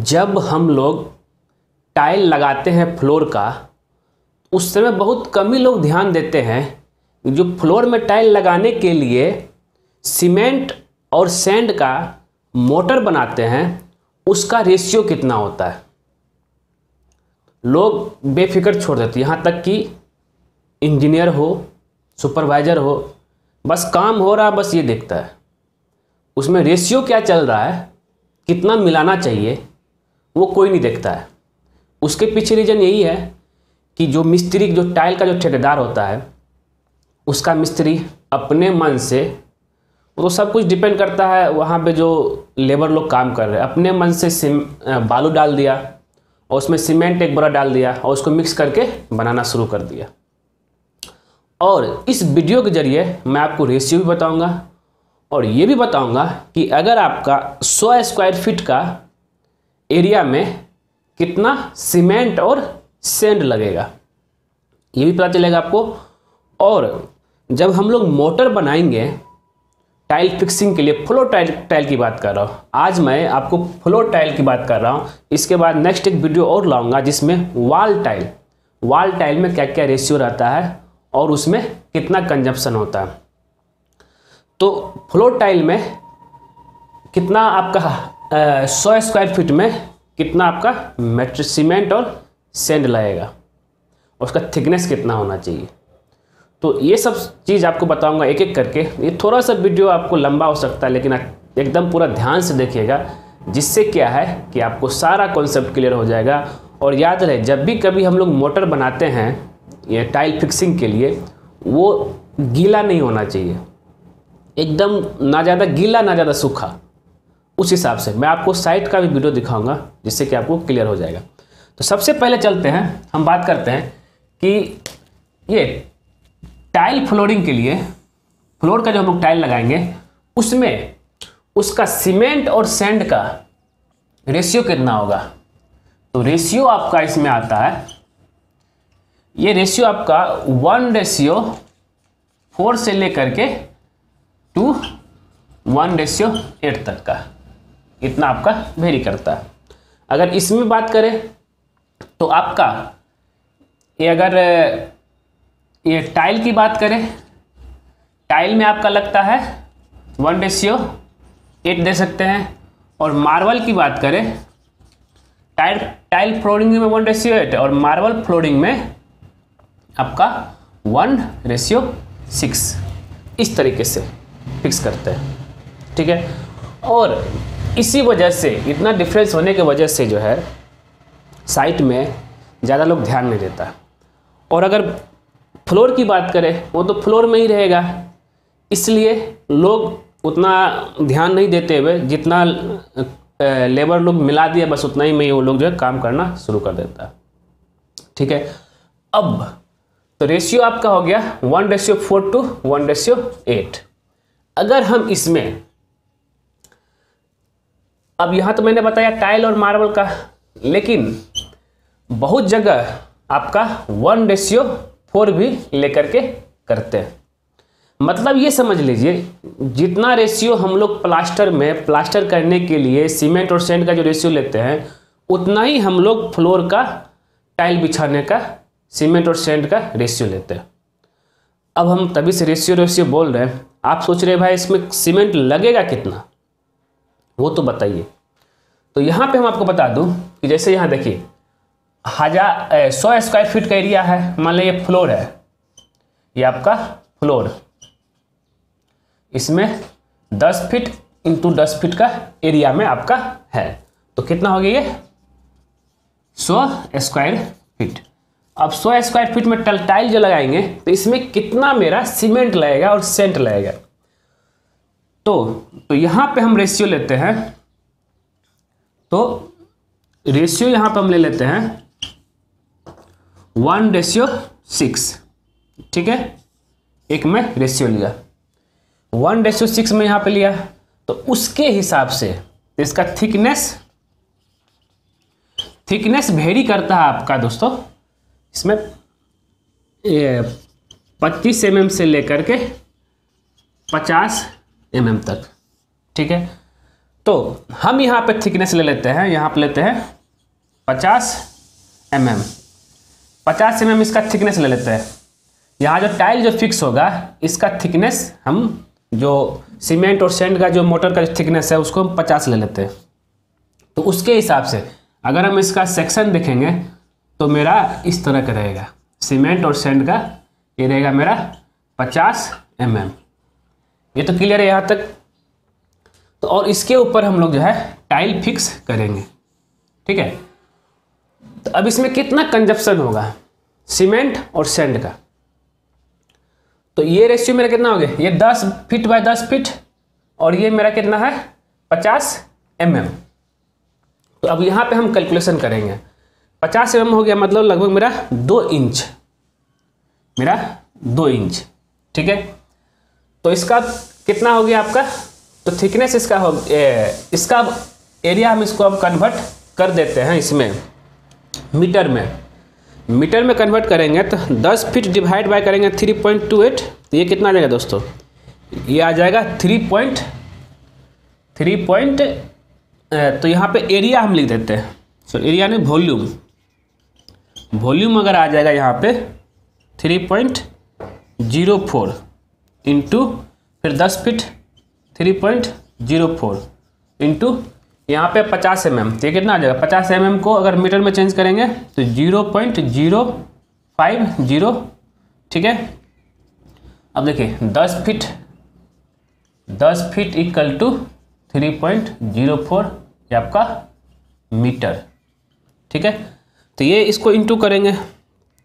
जब हम लोग टाइल लगाते हैं फ्लोर का, उस समय बहुत कम ही लोग ध्यान देते हैं जो फ्लोर में टाइल लगाने के लिए सीमेंट और सैंड का मोटर बनाते हैं, उसका रेशियो कितना होता है? लोग बेफिक्र छोड़ देते यहाँ तक कि इंजीनियर हो, सुपरवाइजर हो, बस काम हो रहा, बस ये देखता है। उसमें रेशियो क्या चल रहा है? कितना मिलाना चाहिए? वो कोई नहीं देखता है। उसके पीछे रीज़न यही है कि जो मिस्त्री, जो टाइल का जो ठेकेदार होता है, उसका मिस्त्री अपने मन से, वो तो सब कुछ डिपेंड करता है वहाँ पे जो लेबर लोग काम कर रहे हैं। अपने मन से सिम बालू डाल दिया और उसमें सीमेंट एक बड़ा डाल दिया और उसको मिक्स करके बनाना शुरू कर दिया। और इस वीडियो के ज़रिए मैं आपको रेशियो भी बताऊँगा और ये भी बताऊँगा कि अगर आपका 100 स्क्वायर फीट का एरिया में कितना सीमेंट और सेंड लगेगा। ये भी पता चलेगा आपको। और जब हम लोग मोटर बनाएँगे, टाइल फिक्सिंग के लिए फ्लो टाइल टाइल की बात कर रहा हूँ। आज मैं आपको फ्लोर टाइल की बात कर रहा हूँ। इसके बाद नेक्स्ट एक वीडियो और लाऊँगा जिसमें वाल टाइल वाल टाइल में क्या क्या रेशियो रहता है और उसमें कितना कंजप्शन होता है। तो फ्लोर टाइल में कितना आपका सौ स्क्वायर फीट में कितना आपका मेट्रिक सीमेंट और सेंड लगेगा? उसका थिकनेस कितना होना चाहिए? तो ये सब चीज़ आपको बताऊँगा एक एक करके। ये थोड़ा सा वीडियो आपको लंबा हो सकता है, लेकिन एकदम पूरा ध्यान से देखिएगा, जिससे क्या है कि आपको सारा कॉन्सेप्ट क्लियर हो जाएगा। और याद रहे, जब भी कभी हम लोग मोटर बनाते हैं, ये टाइल फिक्सिंग के लिए, वो गीला नहीं होना चाहिए। एकदम ना ज़्यादा गीला, ना ज़्यादा सूखा। उस हिसाब से। मैं आपको साइट का भी वीडियो दिखाऊँगा, जिससे कि आपको क्लियर हो जाएगा। तो सबसे पहले चलते हैं, हम बात करते हैं कि ये टाइल फ्लोरिंग के लिए फ्लोर का जो हम लोग टाइल लगाएँगे, उसमें उसका सीमेंट और सैंड का रेशियो कितना होगा? तो रेशियो आपका इसमें आता है, ये रेशियो आपका वन रेशियो फोर से लेकर के टू वन रेशियो एट तक का। इतना आपका वेरी करता है। अगर इसमें बात करें तो आपका ये अगर, ये टाइल की बात करें टाइल में आपका लगता है वन रेशियो एट दे सकते हैं। और मार्बल की बात करें टाइल टाइल फ्लोरिंग में वन रेशियो एट और मार्बल फ्लोरिंग में आपका वन रेशियो सिक्स इस तरीके से फिक्स करते हैं। ठीक है? और इसी वजह से, इतना डिफरेंस होने की वजह से जो है साइट में ज़्यादा लोग ध्यान नहीं देता। और अगर फ्लोर की बात करें, वो तो फ्लोर में ही रहेगा। इसलिए लोग उतना ध्यान नहीं देते हुए, जितना लेबर लोग मिला दिया, बस उतना ही में वो लोग जो है काम करना शुरू कर देता। ठीक है? अब तो रेशियो आपका हो गया one ratio four two one ratio eight अगर हम इसमें अब यहाँ तो मैंने बताया टाइल और मार्बल का, लेकिन बहुत जगह आपका वन रेशियो फोर भी लेकर के करते हैं। मतलब ये समझ लीजिए, जितना रेशियो हम लोग प्लास्टर में, प्लास्टर करने के लिए सीमेंट और सेंट का जो रेशियो लेते हैं, उतना ही हम लोग फ्लोर का, टाइल बिछाने का, सीमेंट और सेंट का रेशियो लेते हैं। अब हम तभी से रेशियो रेशियो बोल रहे हैं। आप सोच रहे हैं भाई इसमें सीमेंट लगेगा कितना? वो तो बताइए। तो यहाँ पे हम आपको बता दूँ कि जैसे यहाँ देखिए हज़ार सौ स्क्वायर फीट का एरिया है, मान लीजिए ये फ्लोर है। ये आपका फ्लोर इसमें दस फीट इंटू दस फीट का एरिया में आपका है। तो कितना हो गया ये? सौ स्क्वायर फीट अब सौ स्क्वायर फीट में टल टाइल जो लगाएँगे तो इसमें कितना मेरा सीमेंट लगेगा और सेंट लगेगा? तो तो यहाँ पे हम रेशियो लेते हैं। तो रेशियो यहाँ पे हम ले लेते हैं। वन रेशियो सिक्स ठीक है? एक में रेशियो लिया। वन रेशियो सिक्स में यहाँ पे लिया। तो उसके हिसाब से इसका थिकनेस थिकनेस वेरी करता है आपका दोस्तों। इसमें पच्चीस एम से लेकर के पचास एम mm तक। ठीक है? तो हम यहाँ पे थिकनेस ले लेते हैं। यहाँ पे लेते हैं पचास एम एम पचास एम इसका थिकनेस ले लेते हैं। यहाँ जो टाइल जो फिक्स होगा, इसका थिकनेस हम जो सीमेंट और सेंट का जो मोटर का जो थिकनेस है, उसको हम पचास ले लेते हैं। तो उसके हिसाब से अगर हम इसका सेक्शन देखेंगे तो मेरा इस तरह का रहेगा। सीमेंट और सेंट का, ये रहेगा मेरा पचास एम mm. ये तो क्लियर है यहाँ तक। तो और इसके ऊपर हम लोग जो है टाइल फिक्स करेंगे। ठीक है? तो अब इसमें कितना कंजप्शन होगा? सीमेंट और सेंड का। तो ये रेशियो मेरा कितना हो गया? ये दस फीट बाय दस फीट और ये मेरा कितना है? पचास एम mm. तो अब यहाँ पे हम कैलकुलेशन करेंगे। पचास एम mm हो गया मतलब लगभग मेरा दो इंच मेरा दो इंच ठीक है? तो इसका कितना हो गया आपका? तो थिकनेस इसका हो ए, इसका एरिया हम इसको अब कन्वर्ट कर देते हैं इसमें मीटर में। मीटर में कन्वर्ट करेंगे तो 10 फीट डिवाइड बाय करेंगे 3.28 तो ये कितना आ जाएगा दोस्तों? ये आ जाएगा 3 पॉइंट थ्री पॉइंट तो यहाँ पे एरिया हम लिख देते हैं। सो एरिया नहीं वॉल्यूम वॉल्यूम अगर आ जाएगा यहाँ पे three point zero four into फिर दस feet three point zero four into यहाँ पे पचास एम तो ये कितना आ जाएगा, पचास एम mm को अगर मीटर में चेंज करेंगे तो zero point zero five zero ठीक है? अब देखिए, दस फीट दस feet equal to three point zero four ये आपका मीटर ठीक है? तो ये इसको इंटू करेंगे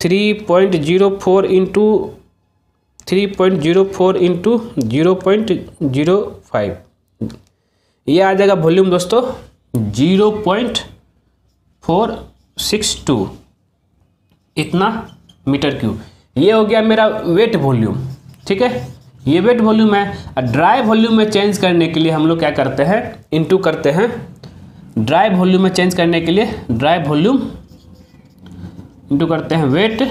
three point zero four into three point zero four into zero point zero five. ये आ जाएगा वॉल्यूम दोस्तों, zero point four six two. इतना मीटर क्यूब ये हो गया मेरा वेट वॉल्यूम ठीक है? ये वेट वॉल्यूम है। ड्राई वॉल्यूम में चेंज करने के लिए हम लोग क्या करते हैं? इनटू करते हैं। ड्राई वॉल्यूम में चेंज करने के लिए ड्राई वॉल्यूम इंटू करते हैं wet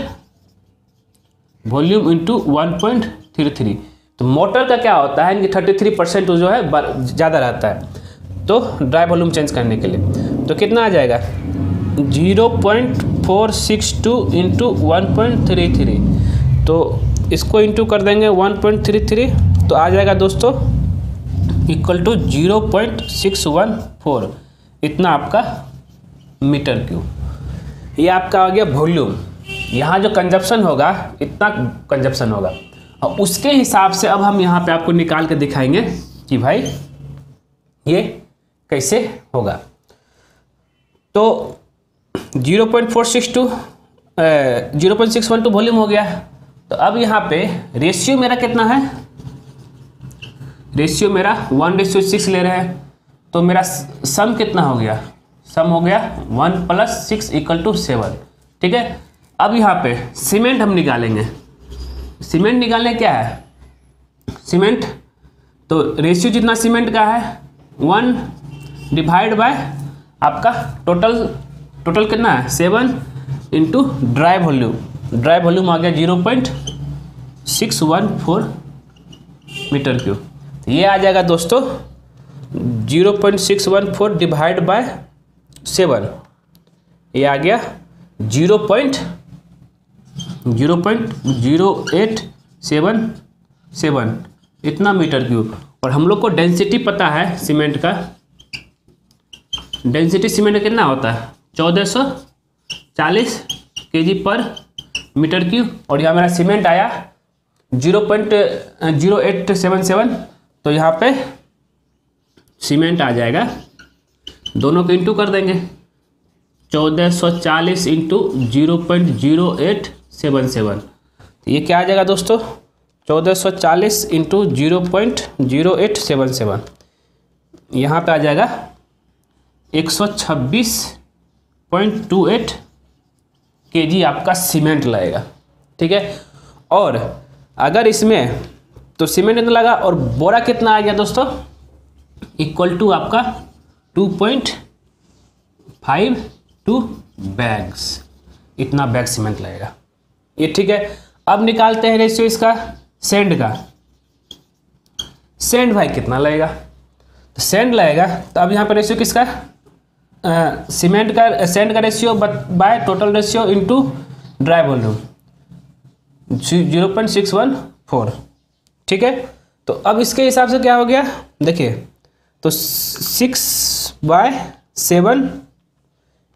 volume into one point three three तो मोटर का क्या होता है? इनकी थर्टी थ्री परसेंट जो है ज़्यादा रहता है। तो ड्राई वॉल्यूम चेंज करने के लिए। तो कितना आ जाएगा? Zero point four six two into one point three three तो इसको इंटू कर देंगे वन पॉइंट थ्री थ्री तो आ जाएगा दोस्तों equal to zero point six one four इतना आपका मीटर क्यूब। ये आपका आ गया वॉल्यूम। यहाँ जो कंजप्शन होगा, इतना कंजप्शन होगा। और उसके हिसाब से अब हम यहाँ पे आपको निकाल के दिखाएँगे कि भाई ये कैसे होगा। तो zero point four six two zero point six one two volume हो गया। तो अब यहाँ पे रेशियो मेरा कितना है? रेशियो मेरा वन रेशियो सिक्स ले रहे हैं। तो मेरा सम कितना हो गया? सम हो गया one plus six equal to seven ठीक है? अब यहाँ पे सीमेंट हम निकालेंगे। सीमेंट निकालने क्या है? सीमेंट तो रेशियो जितना सीमेंट का है वन डिवाइड बाय आपका टोटल टोटल कितना है? Seven into dry volume dry volume आ गया zero point six one four metre cube ये आ जाएगा दोस्तों zero point six one four divide by seven ये आ गया zero point zero point zero eight seven seven. इतना मीटर क्यूब। और हम लोग को डेंसिटी पता है सीमेंट का। डेंसिटी सीमेंट कितना होता है? चौदह सौ चालीस के जी पर मीटर क्यूब। और यहाँ मेरा सीमेंट आया zero point zero eight seven seven. तो यहाँ पे सीमेंट आ जाएगा। दोनों को इंटू कर देंगे। चौदह सौ चालीस into zero point zero eight. Seven seven. तो ये क्या आ जाएगा दोस्तों? चौदह सौ चालीस into zero point zero eight seven seven यहाँ पर आ जाएगा एक सौ छब्बीस पॉइंट टू एट के जी आपका सीमेंट लगेगा, ठीक है? और अगर इसमें तो सीमेंट इतना लगा और बोरा कितना आ गया दोस्तों? इक्वल टू आपका two point five two bags. इतना बैग सीमेंट लगेगा। ये ठीक है। अब निकालते हैं रेशियो इसका सेंड का। सेंड भाई कितना लगेगा? तो सेंड लगेगा तो अब यहाँ पर रेशियो किसका? सीमेंट का सेंड का ratio by total ratio into dry volume zero point six one four ठीक है? तो अब इसके हिसाब से क्या हो गया? देखिए तो six by seven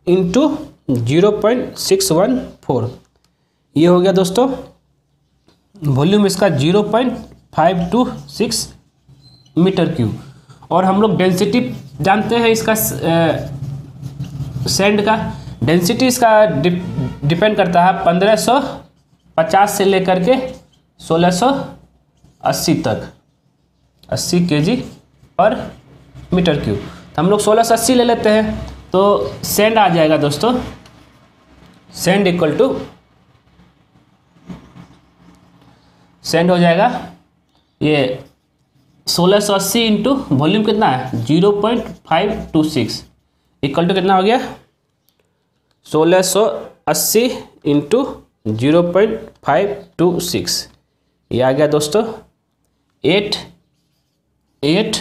into zero point six one four ये हो गया दोस्तों। वॉल्यूम इसका zero point five two six metre cube. और हम लोग डेंसिटी जानते हैं इसका सेंड का। डेंसिटी इसका डिपेंड करता है पंद्रह सौ पचास से लेकर के सोलह सौ अस्सी तक। अस्सी के जी पर मीटर क्यूब। तो हम लोग सोलह सौ अस्सी ले लेते हैं तो सेंड आ जाएगा दोस्तों। सेंड इक्वल टू सेंड हो जाएगा। ये सोलह सौ अस्सी इंटू वॉल्यूम कितना है? Zero point five two six. Equal to कितना हो गया? सोलह सौ अस्सी into zero point five two six. ये आ गया दोस्तों। एट एट,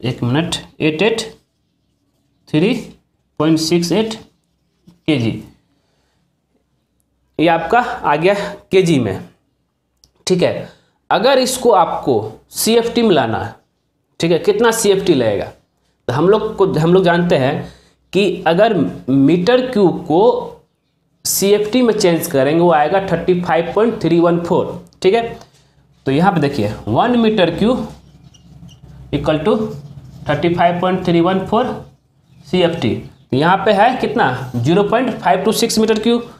एक minute, eight eight, three point six eight K G ये आपका आ गया के में। ठीक है? अगर इसको आपको सी एफ़ टी में लाना है, ठीक है, कितना सी एफ़ टी लगेगा? तो हम लोग को, हम लोग जानते हैं कि अगर मीटर क्यूब को सी एफ़ टी में चेंज करेंगे, वो आएगा thirty five point three one four, ठीक है? तो यहाँ पे देखिए, one metre cube equal to thirty five point three one four C F T यहाँ पे है कितना? Zero point five two six metre cube.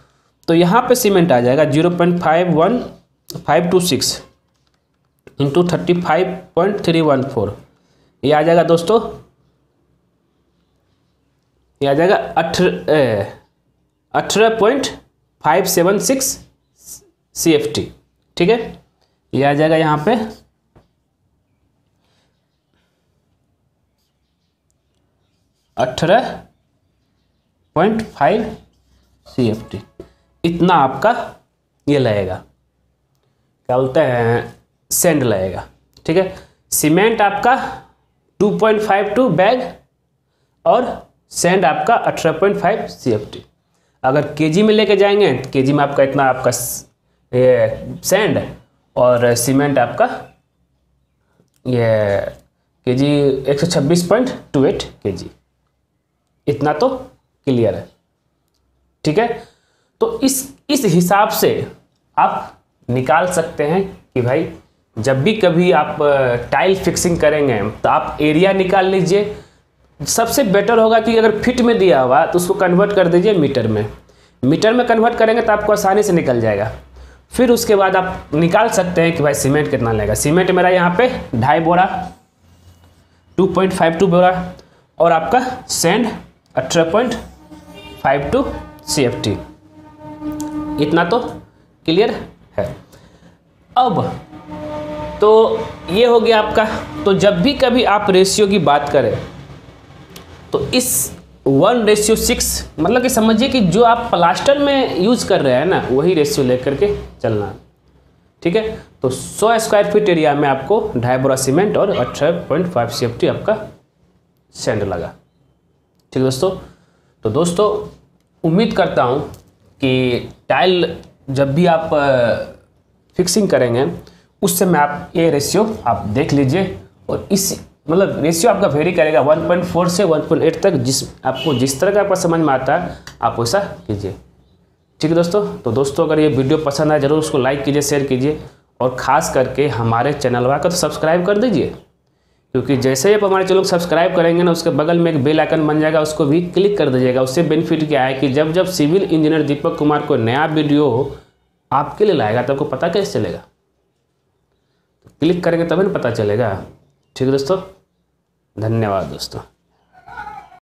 तो यहाँ पे सीमेंट आ जाएगा zero point five one five two six into thirty five point three one four ये आ जाएगा दोस्तों, ये आ जाएगा अठारह अठारह point five seven six C F T ठीक है? ये आ जाएगा यहाँ पे। अठारह point five C F T इतना आपका ये लगेगा। क्या बोलते हैं? सेंड लगेगा। ठीक है? सीमेंट आपका 2.52 बैग और सेंड आपका 18.5 सीएफटी अगर केजी में लेके जाएँगे तो केजी में आपका इतना आपका ये सेंड और सीमेंट आपका ये केजी टू के जी इतना तो क्लियर है। ठीक है? तो इस इस हिसाब से आप निकाल सकते हैं कि भाई, जब भी कभी आप टाइल फिक्सिंग करेंगे तो आप एरिया निकाल लीजिए। सबसे बेटर होगा कि अगर फिट में दिया हुआ तो उसको कन्वर्ट कर दीजिए मीटर में। मीटर में कन्वर्ट करेंगे तो आपको आसानी से निकल जाएगा। फिर उसके बाद आप निकाल सकते हैं कि भाई, सीमेंट कितना लगेगा। सीमेंट मेरा यहाँ पे ढाई बोरा 2.52 बोरा, और आपका सेंड अठारह point five two C F T इतना तो क्लियर है। अब तो ये हो गया आपका। तो जब भी कभी आप रेशियो की बात करें तो इस वन रेशियो सिक्स मतलब कि समझिए कि जो आप प्लास्टर में यूज़ कर रहे हैं ना, वही रेशियो लेकर के चलना। ठीक है? तो 100 स्क्वायर फीट एरिया में आपको ढाई बोरा सीमेंट और अठारह point five C F T आपका सेंड लगा। ठीक है दोस्तों? तो दोस्तों, उम्मीद करता हूँ कि टाइल जब भी आप फिक्सिंग करेंगे उस समय आप ये रेशियो आप देख लीजिए और इस मतलब रेशियो आपका वेरी करेगा 1.4 से 1.8 तक जिस, आपको जिस तरह का आपका समझ में आता है, आप वैसा कीजिए। ठीक है दोस्तों? तो दोस्तों, अगर ये वीडियो पसंद आए, ज़रूर उसको लाइक कीजिए शेयर कीजिए और ख़ास करके हमारे चैनल का तो सब्सक्राइब कर दीजिए। क्योंकि जैसे ही आप हमारे चैनल को सब्सक्राइब करेंगे ना, उसके बगल में एक बेल आइकन बन जाएगा, उसको भी क्लिक कर दीजिएगा। उससे बेनिफिट क्या है कि जब जब सिविल इंजीनियर दीपक कुमार को नया वीडियो आपके लिए लाएगा तो आपको पता कैसे चलेगा? क्लिक करेंगे तभी ना पता चलेगा। ठीक है दोस्तों? धन्यवाद दोस्तों।